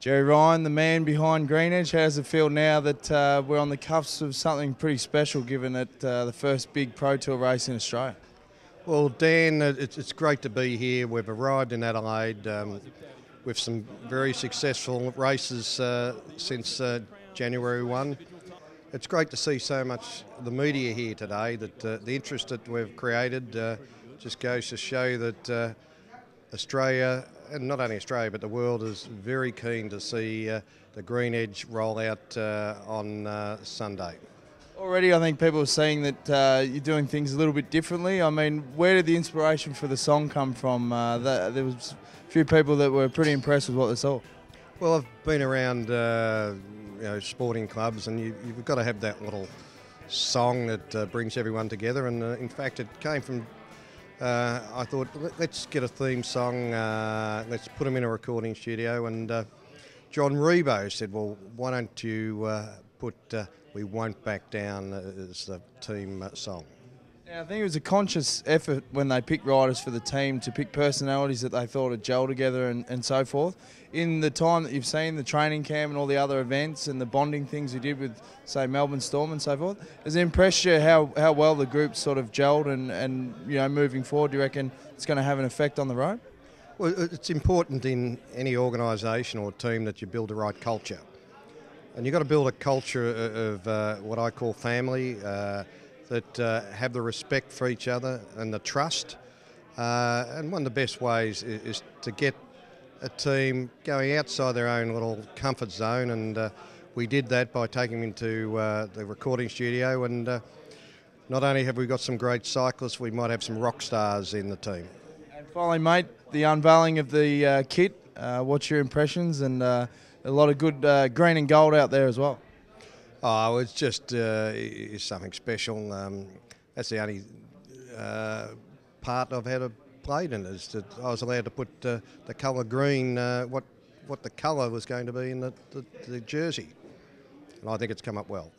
Gerry Ryan, the man behind Greenedge, how does it feel now that uh, we're on the cuffs of something pretty special given it uh, the first big Pro Tour race in Australia? Well, Dan, it's, it's great to be here. We've arrived in Adelaide um, with some very successful races uh, since uh, January 1. It's great to see so much the media here today, that uh, the interest that we've created uh, just goes to show that Australia and not only Australia, but the world is very keen to see uh, the Greenedge roll out uh, on uh, Sunday. Already, I think people are saying that uh, you're doing things a little bit differently. I mean, where did the inspiration for the song come from? Uh, the, there was a few people that were pretty impressed with what they saw. Well, I've been around, uh, you know, sporting clubs, and you, have got to have that little song that brings everyone together. And in fact, it came from uh, I thought let's get a theme song, uh, let's put them in a recording studio. And uh, John Rebo said, Well, why don't you uh, put uh, We Won't Back Down as the team uh, song? Yeah, I think it was a conscious effort when they picked riders for the team to pick personalities that they thought would gel together and, and so forth. In the time that you've seen the training camp and all the other events and the bonding things you did with, say, Melbourne Storm and so forth, has it impressed you how, how well the group sort of gelled and, and you know moving forward? Do you reckon it's going to have an effect on the road? Well, it's important in any organisation or team that you build the right culture. And you've got to build a culture of uh, what I call family. Uh, that uh, have the respect for each other and the trust. Uh, and one of the best ways is, is, to get a team going outside their own little comfort zone. And uh, we did that by taking them into uh, the recording studio. And uh, not only have we got some great cyclists, we might have some rock stars in the team. And finally, mate, the unveiling of the uh, kit. what's your impressions? And a lot of good green and gold out there as well. Oh, it's just uh, it's something special. Um, that's the only uh, part I've had a played in is that I was allowed to put uh, the colour green, uh, what what the colour was going to be in the, the, the jersey, and I think it's come up well.